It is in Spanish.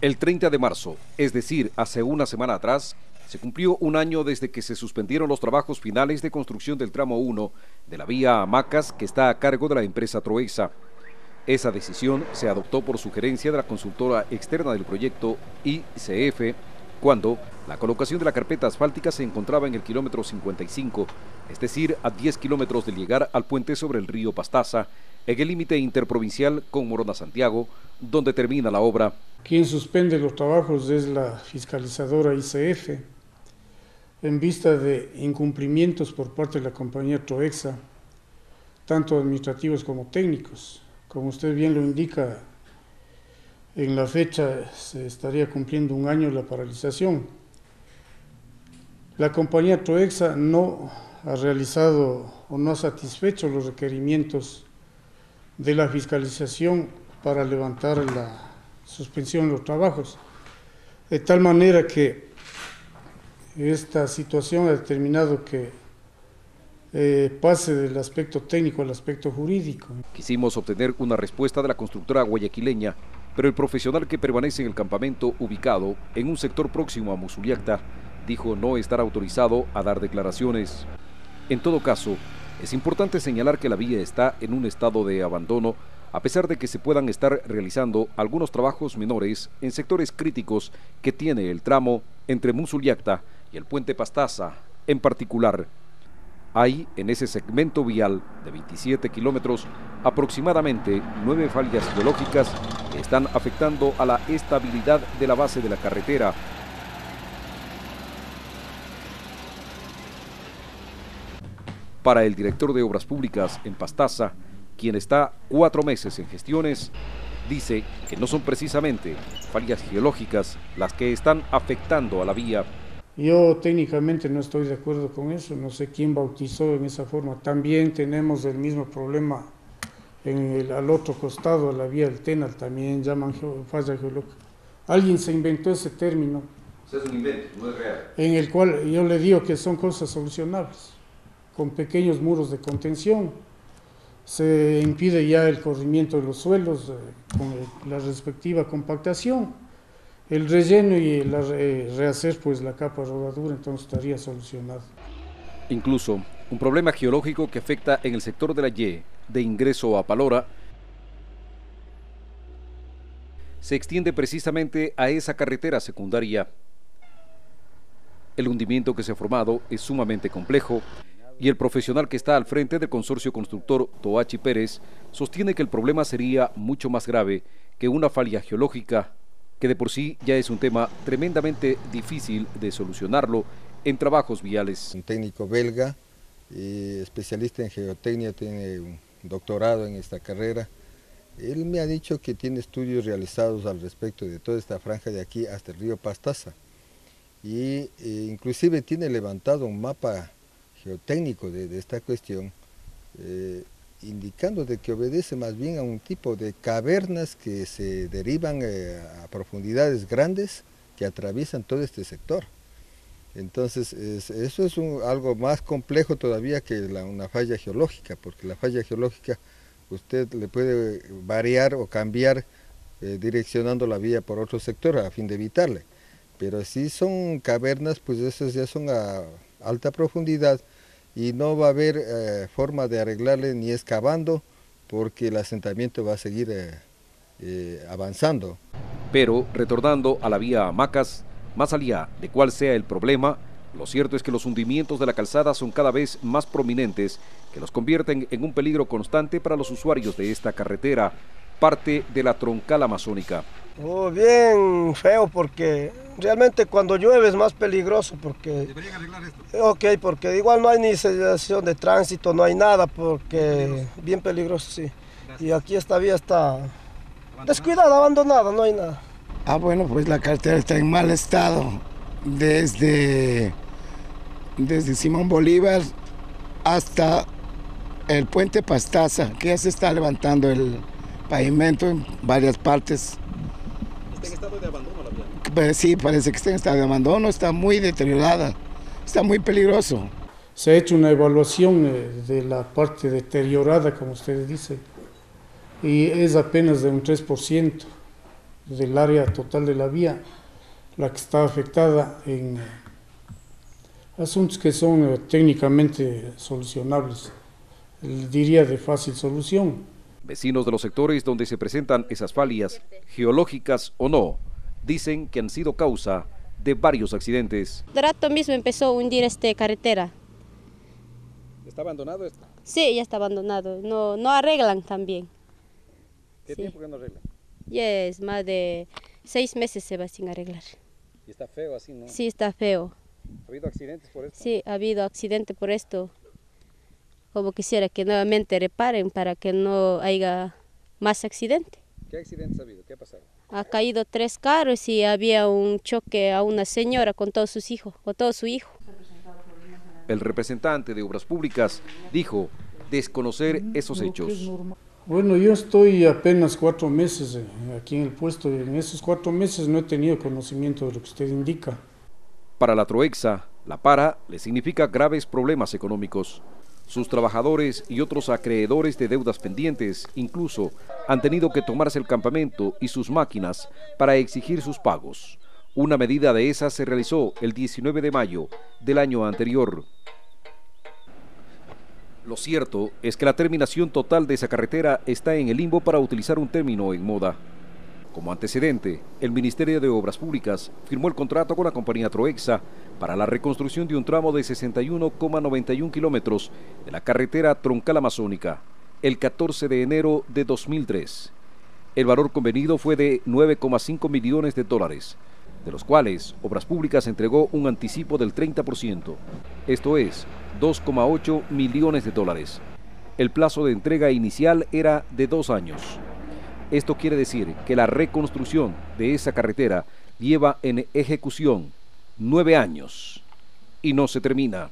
El 30 de marzo, es decir, hace una semana atrás, se cumplió un año desde que se suspendieron los trabajos finales de construcción del tramo 1 de la vía Macas que está a cargo de la empresa Troexa. Esa decisión se adoptó por sugerencia de la consultora externa del proyecto ICF cuando la colocación de la carpeta asfáltica se encontraba en el kilómetro 55, es decir, a 10 kilómetros de llegar al puente sobre el río Pastaza, en el límite interprovincial con Morona Santiago, donde termina la obra. Quien suspende los trabajos es la fiscalizadora ICF, en vista de incumplimientos por parte de la compañía Troexa, tanto administrativos como técnicos. Como usted bien lo indica, en la fecha se estaría cumpliendo un año la paralización. La compañía Troexa no ha realizado o no ha satisfecho los requerimientos de la fiscalización para levantar la suspensión de los trabajos. De tal manera que esta situación ha determinado que eh, pase del aspecto técnico al aspecto jurídico. Quisimos obtener una respuesta de la constructora guayaquileña, pero el profesional que permanece en el campamento ubicado en un sector próximo a Musuliacta dijo no estar autorizado a dar declaraciones. En todo caso, es importante señalar que la vía está en un estado de abandono a pesar de que se puedan estar realizando algunos trabajos menores en sectores críticos que tiene el tramo entre Musuliacta y el puente Pastaza en particular. Hay en ese segmento vial de 27 kilómetros aproximadamente nueve fallas geológicas que están afectando a la estabilidad de la base de la carretera. Para el director de Obras Públicas en Pastaza, quien está cuatro meses en gestiones, dice que no son precisamente fallas geológicas las que están afectando a la vía yo técnicamente no estoy de acuerdo con eso, no sé quién bautizó en esa forma. También tenemos el mismo problema en el, al otro costado, la vía del Tenal, también llaman falla geológica. Alguien se inventó ese término. Es un invento, no es real. En el cual yo le digo que son cosas solucionables, con pequeños muros de contención. Se impide ya el corrimiento de los suelos eh, con la respectiva compactación el relleno y el eh, rehacer pues la capa rodadura, entonces estaría solucionado. Incluso un problema geológico que afecta en el sector de la Y de ingreso a Palora se extiende precisamente a esa carretera secundaria. El hundimiento que se ha formado es sumamente complejo y el profesional que está al frente del consorcio constructor Toachi Pérez sostiene que el problema sería mucho más grave que una falla geológica que de por sí ya es un tema tremendamente difícil de solucionarlo en trabajos viales. Un técnico belga, especialista en geotecnia, tiene un doctorado en esta carrera. Él me ha dicho que tiene estudios realizados al respecto de toda esta franja de aquí hasta el río Pastaza. Y e inclusive tiene levantado un mapa geotécnico de, esta cuestión. Eh, indicando de que obedece más bien a un tipo de cavernas que se derivan eh, a profundidades grandes que atraviesan todo este sector. Entonces, eso es algo más complejo todavía que una falla geológica, porque la falla geológica usted le puede variar o cambiar eh, direccionando la vía por otro sector a fin de evitarle. Pero si son cavernas, pues esas ya son a alta profundidad, y no va a haber eh, forma de arreglarle ni excavando porque el asentamiento va a seguir eh, eh, avanzando. Pero retornando a la vía Macas, más allá de cuál sea el problema, lo cierto es que los hundimientos de la calzada son cada vez más prominentes, que los convierten en un peligro constante para los usuarios de esta carretera, parte de la troncal amazónica. Oh, bien feo porque realmente cuando llueve es más peligroso porque... ¿Deberían arreglar esto? Ok, porque igual no hay ni señalización de tránsito, no hay nada porque... Bien peligroso, sí. Y aquí esta vía está descuidada, abandonada, no hay nada. Ah, bueno, pues la carretera está en mal estado desde, desde Simón Bolívar hasta el puente Pastaza, que ya se está levantando el pavimento en varias partes ¿Está en estado de abandono la vía? Pues sí, parece que está en estado de abandono, está muy deteriorada, está muy peligroso. Se ha hecho una evaluación eh, de la parte deteriorada, como usted dice, y es apenas de un 3%. del área total de la vía la que está afectada en asuntos que son eh, técnicamente solucionables, diría de fácil solución. Vecinos de los sectores donde se presentan esas falias, geológicas o no, dicen que han sido causa de varios accidentes. De rato mismo empezó a hundir esta carretera. ¿Está abandonado esto? Sí, ya está abandonado. No, no arreglan también. ¿Qué Sí. tiempo que no arreglan? Ya es más de seis meses se va sin arreglar. Y está feo así, ¿no? Sí, está feo. ¿Ha habido accidentes por esto? Sí, ha habido accidente por esto. Como quisiera que nuevamente reparen para que no haya más accidente. ¿Qué accidentes ha habido? ¿Qué ha pasado? Ha caído tres carros y había un choque a una señora con todos sus hijos, con todo su hijo. El representante de Obras Públicas dijo desconocer esos hechos. Bueno, yo estoy apenas cuatro meses eh, aquí en el puesto y en esos cuatro meses no he tenido conocimiento de lo que usted indica. Para la Troexa, la para le significa graves problemas económicos. Sus trabajadores y otros acreedores de deudas pendientes incluso han tenido que tomarse el campamento y sus máquinas para exigir sus pagos. Una medida de esas se realizó el 19 de mayo del año anterior. Lo cierto es que la terminación total de esa carretera está en el limbo para utilizar un término en moda. Como antecedente, el Ministerio de Obras Públicas firmó el contrato con la compañía Troexa para la reconstrucción de un tramo de 61,91 kilómetros de la carretera troncal amazónica el 14 de enero de 2003. El valor convenido fue de 9,5 millones de dólares, de los cuales Obras Públicas entregó un anticipo del 30%, esto es, 2,8 millones de dólares. El plazo de entrega inicial era de dos años. Esto quiere decir que la reconstrucción de esa carretera lleva en ejecución nueve años y no se termina.